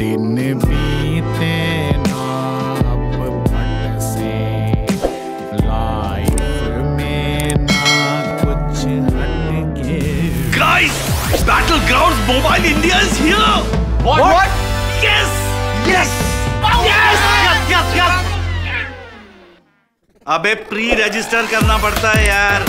दिन बीते ना अब भट से लाइफ में ना कुछ हटके Guys, Battlegrounds Mobile India is here. What? What? Yes. Yes! Yes. Yes. Yes. Yes. अबे प्री रजिस्टर करना पड़ता है यार